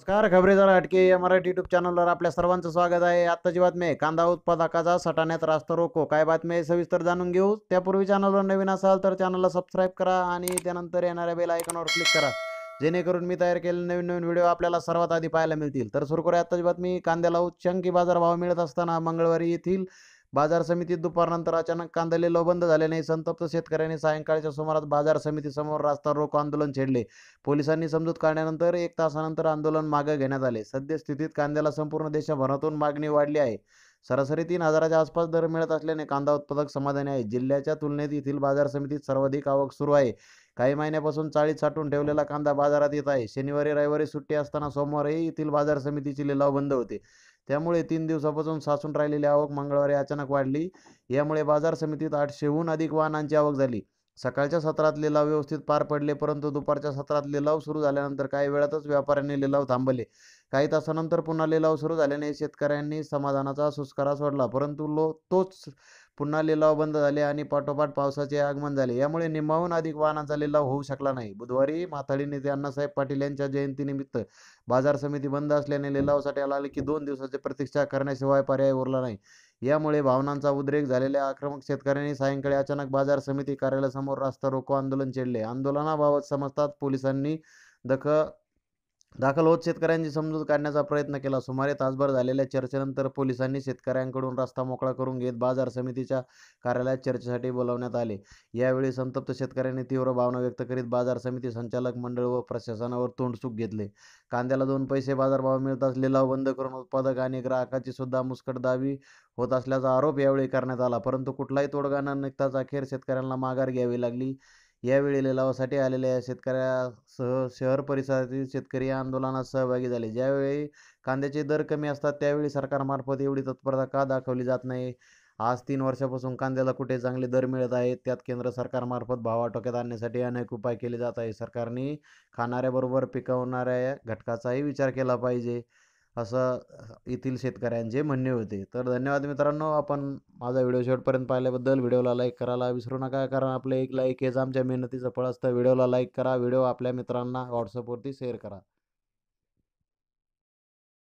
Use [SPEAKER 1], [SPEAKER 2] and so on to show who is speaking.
[SPEAKER 1] नमस्कार खबरेदार अटके या मराठी युट्यूब चॅनलवर आपल्या सर्वांचं स्वागत आहे. आत्ताची बातमी आहे कांदा उत्पादकाचा सटाण्यात रास्ता रोको. काय बातमी आहे? सविस्तर जाणून घेऊ. त्यापूर्वी चॅनलवर नवीन असाल तर चॅनलला सबस्क्राईब करा आणि त्यानंतर येणाऱ्या बेल आयकॉनवर क्लिक करा. जेणेकरून मी तयार केलेले नवीन नवीन व्हिडिओ आपल्याला सर्वात आधी पाहायला मिळतील. तर सुरू करूया आत्ताची बातमी. कांद्याला उच्चांकी बाजारभाव मिळत असताना मंगळवारी येथील बाजार समितीत दुपारनंतर अचानक कांदा लिलाव बंद झाल्याने संतप्त शेतकऱ्यांनी सायंकाळच्या सुमारास बाजार समितीसमोर रास्ता रोको आंदोलन छेडले. पोलिसांनी समजूत काढल्यानंतर एक तासानंतर आंदोलन मागे घेण्यात आले. सद्यस्थितीत कांद्याला संपूर्ण देशभरातून मागणी वाढली आहे. सरासरी तीन हजाराच्या आसपास दर मिळत असल्याने कांदा उत्पादक समाधानी आहे. जिल्ह्याच्या तुलनेत येथील बाजार समितीत सर्वाधिक आवक सुरू आहे. काही महिन्यापासून चाळीत साठवून ठेवलेला कांदा बाजारात येत आहे. शनिवारी रविवारी सुट्टी असताना सोमवारही येथील बाजार समितीची लिलाव बंद होते. त्यामुळे तीन दिवसापासून साचून राहिलेली आवक मंगळवारी अचानक वाढली. यामुळे बाजार समितीत आठशेहून अधिक वाहनांची आवक झाली. सकाळच्या सत्रात लिलाव व्यवस्थित पार पडले परंतु दुपारच्या सत्रात लिलाव सुरू झाल्यानंतर काही वेळातच व्यापाऱ्यांनी लिलाव थांबवले. काही तासानंतर पुन्हा लिलाव सुरू झाल्याने शेतकऱ्यांनी समाधानाचा सुस्कारा सोडला परंतु लो तोच पुन्हा लिलाव बंद झाले आणि पाठोपाठ पावसाचे आगमन झाले. यामुळे निम्माहून अधिक वाहनांचा लिलाव होऊ शकला नाही. बुधवारी माथाडी नेते अण्णासाहेब पाटील यांच्या जयंतीनिमित्त बाजार समिती बंद असल्याने लिलावासाठी आले की दोन दिवसाची प्रतीक्षा करण्याशिवाय पर्याय उरला नाही. यामुळे भावनांचा उद्रेक झालेल्या आक्रमक शेतकऱ्यांनी सायंकाळी अचानक बाजार समिती कार्यालयासमोर रास्ता रोको आंदोलन छेडले. आंदोलनाबाबत समजतात पोलिसांनी दख दाखल होत शेतकऱ्यांची समजूत काढण्याचा प्रयत्न केला. सुमारे तासभर झालेल्या चर्चेनंतर पोलिसांनी शेतकऱ्यांकडून रस्ता मोकळा करून घेत बाजार समितीच्या कार्यालयात चर्चेसाठी बोलावण्यात आले. यावेळी संतप्त शेतकऱ्यांनी तीव्र भावना व्यक्त करीत बाजार समिती संचालक मंडळ व प्रशासनावर तोंडसुख घेतले. कांद्याला दोन पैसे बाजारभाव मिळताच लिलाव बंद करून उत्पादक आणि ग्राहकाची सुद्धा मुस्कटदावी होत असल्याचा आरोप यावेळी करण्यात आला. परंतु कुठलाही तोडगा न निघताच अखेर शेतकऱ्यांना माघार घ्यावी लागली. यावेळी लिलावासाठी आलेल्या शेतकऱ्यासह शहर परिसरातील शेतकरी आंदोलनात सहभागी झाले. ज्यावेळी कांद्याचे दर कमी असतात त्यावेळी सरकारमार्फत एवढी तत्परता का दाखवली जात नाही? आज तीन वर्षापासून कांद्याला कुठे चांगले दर मिळत आहेत त्यात केंद्र सरकारमार्फत भाव आटोक्यात आणण्यासाठी अनेक उपाय केले जात आहे सरकारने खाणाऱ्याबरोबर पिकवणाऱ्या घटकाचाही विचार केला पाहिजे. असं येथील शेतकऱ्यांचे म्हणणे होते. तर धन्यवाद मित्रांनो आपण माझा व्हिडिओ शेवटपर्यंत पाहिल्याबद्दल. व्हिडिओला लाईक करायला विसरू नका कारण आपलं एक लाईक हेच आमच्या मेहनतीचं फळ असतं. व्हिडिओला लाईक करा व्हिडिओ आपल्या मित्रांना व्हॉट्सअपवरती शेअर करा.